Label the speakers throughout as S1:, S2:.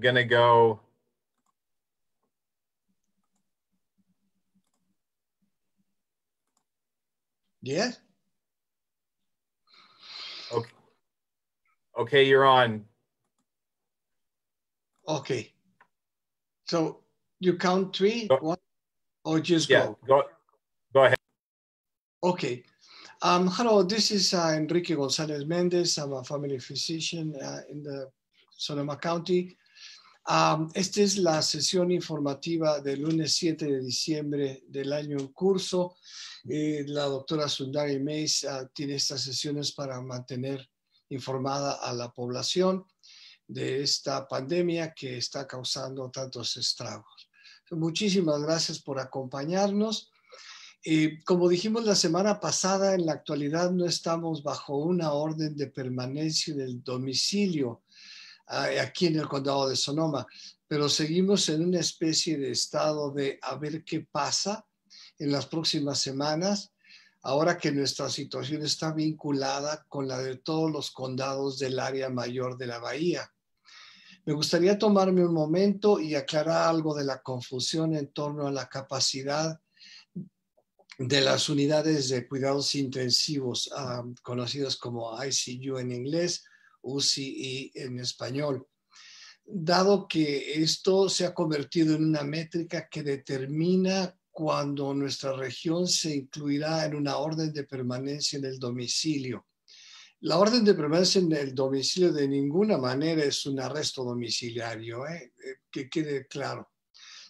S1: going to go.
S2: Yeah.
S1: Okay. Okay, you're on.
S2: Okay. So you count three,
S1: Go-
S2: one, or just
S1: Yeah,
S2: go?
S1: go, go ahead.
S2: Okay. Um, hello, this is uh, Enrique Gonzalez Mendez. I'm a family physician uh, in the Sonoma County. Um, esta es la sesión informativa del lunes 7 de diciembre del año en curso. Eh, la doctora Sundari Mays uh, tiene estas sesiones para mantener informada a la población de esta pandemia que está causando tantos estragos. Muchísimas gracias por acompañarnos. Eh, como dijimos la semana pasada, en la actualidad no estamos bajo una orden de permanencia del domicilio ah, aquí en el condado de Sonoma, pero seguimos en una especie de estado de a ver qué pasa en las próximas semanas, ahora que nuestra situación está vinculada con la de todos los condados del área mayor de la bahía. Me gustaría tomarme un momento y aclarar algo de la confusión en torno a la capacidad de las unidades de cuidados intensivos, um, conocidas como ICU en inglés, UCI en español. Dado que esto se ha convertido en una métrica que determina cuando nuestra región se incluirá en una orden de permanencia en el domicilio. La orden de permanencia en el domicilio de ninguna manera es un arresto domiciliario, ¿eh? que quede claro.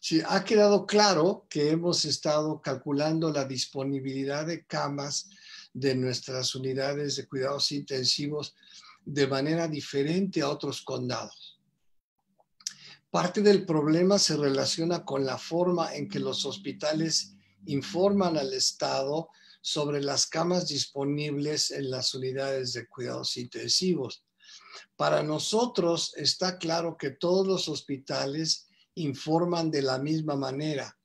S2: Sí, ha quedado claro que hemos estado calculando la disponibilidad de camas de nuestras unidades de cuidados intensivos de manera diferente a otros condados. Parte del problema se relaciona con la forma en que los hospitales informan al Estado sobre las camas disponibles en las unidades de cuidados intensivos. Para nosotros está claro que todos los hospitales informan de la misma manera,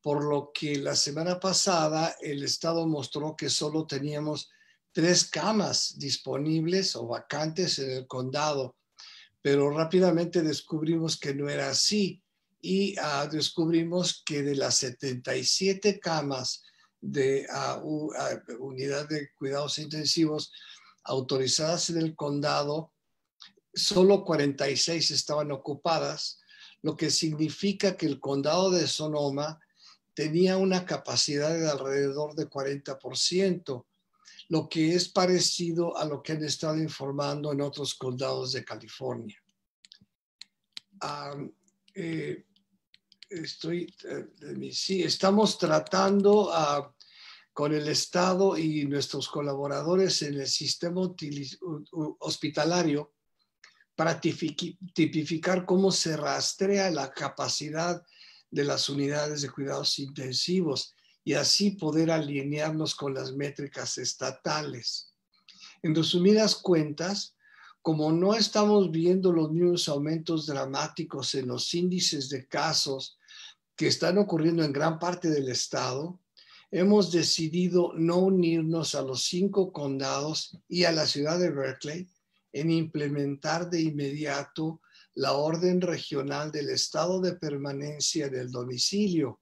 S2: por lo que la semana pasada el Estado mostró que solo teníamos tres camas disponibles o vacantes en el condado, pero rápidamente descubrimos que no era así. Y uh, descubrimos que de las 77 camas de uh, unidad de cuidados intensivos autorizadas en el condado, solo 46 estaban ocupadas lo que significa que el condado de Sonoma tenía una capacidad de alrededor de 40%, lo que es parecido a lo que han estado informando en otros condados de California. Eh, estoy, eh, sí, estamos tratando uh, con el Estado y nuestros colaboradores en el sistema hospitalario para tipificar cómo se rastrea la capacidad de las unidades de cuidados intensivos y así poder alinearnos con las métricas estatales. En resumidas cuentas, como no estamos viendo los mismos aumentos dramáticos en los índices de casos que están ocurriendo en gran parte del estado, hemos decidido no unirnos a los cinco condados y a la ciudad de Berkeley en implementar de inmediato la orden regional del estado de permanencia del domicilio.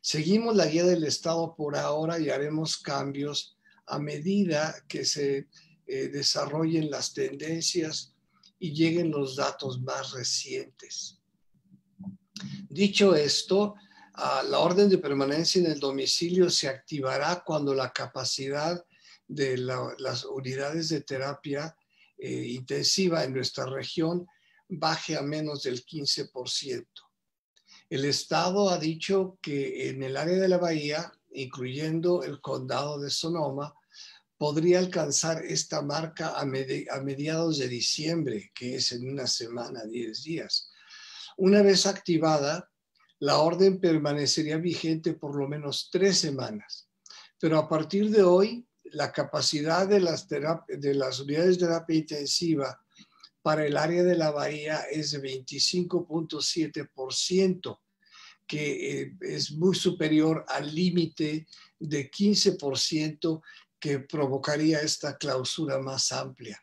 S2: Seguimos la guía del estado por ahora y haremos cambios a medida que se eh, desarrollen las tendencias y lleguen los datos más recientes. Dicho esto, la orden de permanencia en el domicilio se activará cuando la capacidad de la, las unidades de terapia eh, intensiva en nuestra región baje a menos del 15%. El Estado ha dicho que en el área de la bahía, incluyendo el condado de Sonoma, podría alcanzar esta marca a, medi a mediados de diciembre, que es en una semana, 10 días. Una vez activada, la orden permanecería vigente por lo menos tres semanas, pero a partir de hoy la capacidad de las, de las unidades de terapia intensiva para el área de la bahía es de 25.7%, que eh, es muy superior al límite de 15% que provocaría esta clausura más amplia.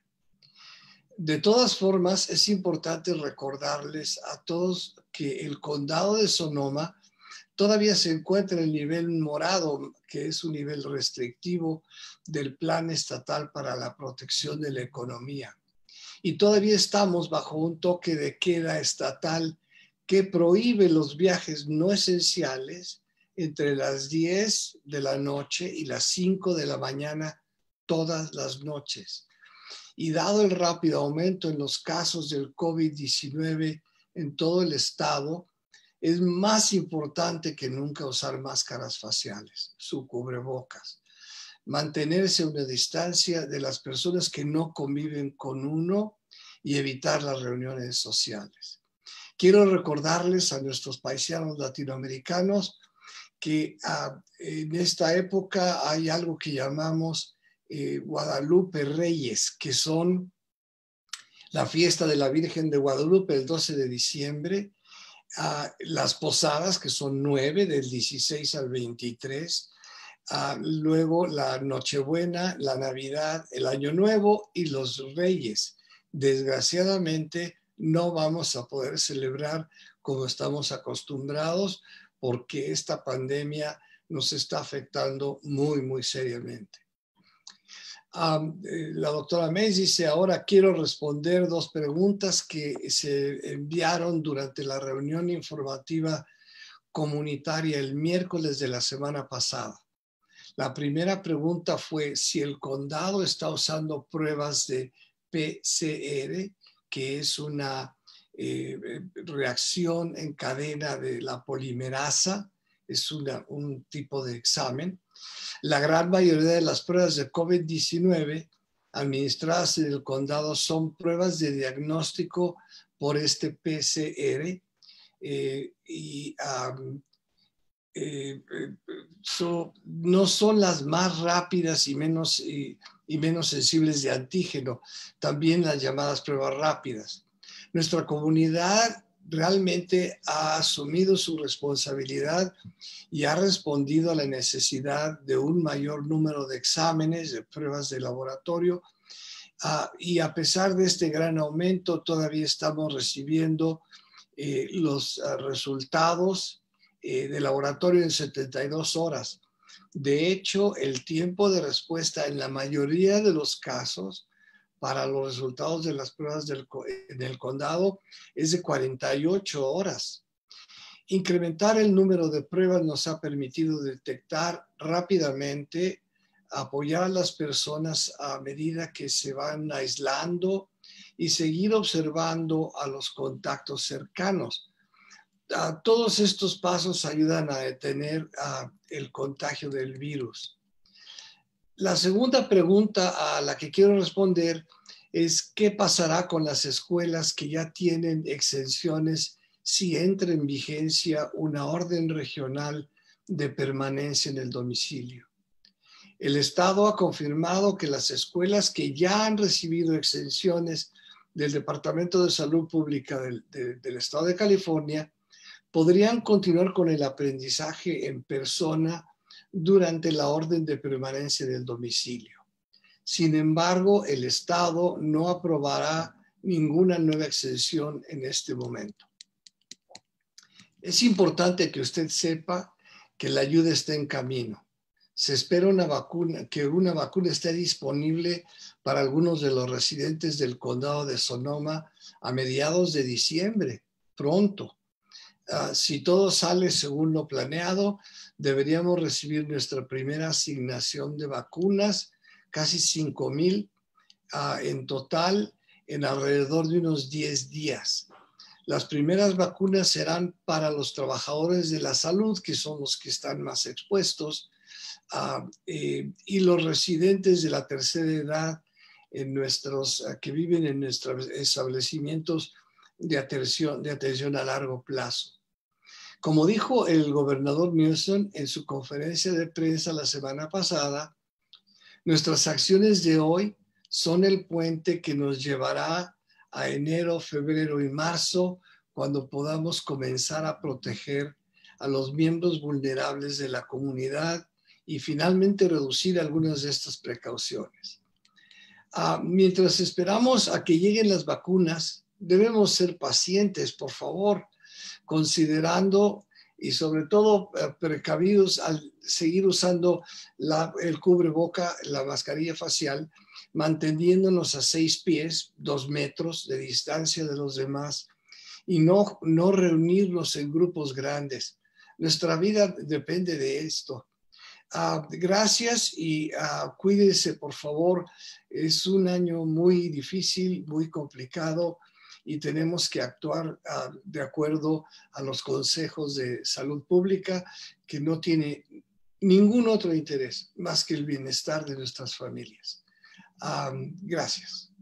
S2: de todas formas, es importante recordarles a todos que el condado de Sonoma todavía se encuentra en el nivel morado, que es un nivel restrictivo del Plan Estatal para la Protección de la Economía. Y todavía estamos bajo un toque de queda estatal que prohíbe los viajes no esenciales entre las 10 de la noche y las 5 de la mañana todas las noches. Y dado el rápido aumento en los casos del COVID-19 en todo el estado, es más importante que nunca usar máscaras faciales, su cubrebocas, mantenerse a una distancia de las personas que no conviven con uno y evitar las reuniones sociales. Quiero recordarles a nuestros paisanos latinoamericanos que ah, en esta época hay algo que llamamos eh, Guadalupe Reyes, que son la fiesta de la Virgen de Guadalupe el 12 de diciembre, las posadas, que son nueve, del 16 al 23, luego la Nochebuena, la Navidad, el Año Nuevo y los Reyes. Desgraciadamente, no vamos a poder celebrar como estamos acostumbrados porque esta pandemia nos está afectando muy, muy seriamente. Eh, la doctora Mays dice, ahora quiero responder dos preguntas que se enviaron durante la reunión informativa comunitaria el miércoles de la semana pasada. La primera pregunta fue si el condado está usando pruebas de PCR, que es una eh, reacción en cadena de la polimerasa, es un tipo de examen. La gran mayoría de las pruebas de COVID-19 administradas en el condado son pruebas de diagnóstico por este PCR eh, y eh, no son las más rápidas y menos, y menos sensibles de antígeno, también las llamadas pruebas rápidas. Nuestra comunidad realmente ha asumido su responsabilidad y ha respondido a la necesidad de un mayor número de exámenes, de pruebas de laboratorio. Ah, y a pesar de este gran aumento, todavía estamos recibiendo eh, los ah, resultados eh, de laboratorio en 72 horas. De hecho, el tiempo de respuesta en la mayoría de los casos para los resultados de las pruebas del, del condado es de 48 horas. Incrementar el número de pruebas nos ha permitido detectar rápidamente, apoyar a las personas a medida que se van aislando y seguir observando a los contactos cercanos. Todos estos pasos ayudan a detener el contagio del virus. La segunda pregunta a la que quiero responder es qué pasará con las escuelas que ya tienen exenciones si entra en vigencia una orden regional de permanencia en el domicilio. El Estado ha confirmado que las escuelas que ya han recibido exenciones del Departamento de Salud Pública del, Estado de California podrían continuar con el aprendizaje en persona durante la orden de permanencia del domicilio. Sin embargo, el Estado no aprobará ninguna nueva exención en este momento. Es importante que usted sepa que la ayuda está en camino. Se espera que una vacuna esté disponible para algunos de los residentes del condado de Sonoma a mediados de diciembre, pronto. Ah, si todo sale según lo planeado, deberíamos recibir nuestra primera asignación de vacunas, casi 5 mil ah, en total, en alrededor de unos 10 días. Las primeras vacunas serán para los trabajadores de la salud, que son los que están más expuestos, ah, eh, y los residentes de la tercera edad en nuestros, que viven en nuestros establecimientos de atención, de atención a largo plazo. Como dijo el gobernador Newsom en su conferencia de prensa la semana pasada, nuestras acciones de hoy son el puente que nos llevará a enero, febrero y marzo, cuando podamos comenzar a proteger a los miembros vulnerables de la comunidad y finalmente reducir algunas de estas precauciones. Ah, mientras esperamos a que lleguen las vacunas, debemos ser pacientes, por favor, considerando y sobre todo eh, precavidos al seguir usando la, el cubreboca, la mascarilla facial, manteniéndonos a seis pies, dos metros de distancia de los demás y no, no reunirnos en grupos grandes. Nuestra vida depende de esto. Ah, gracias y uh, cuídese, por favor. Es un año muy difícil, muy complicado y tenemos que actuar uh, de acuerdo a los consejos de salud pública que no tiene ningún otro interés más que el bienestar de nuestras familias. Um, gracias.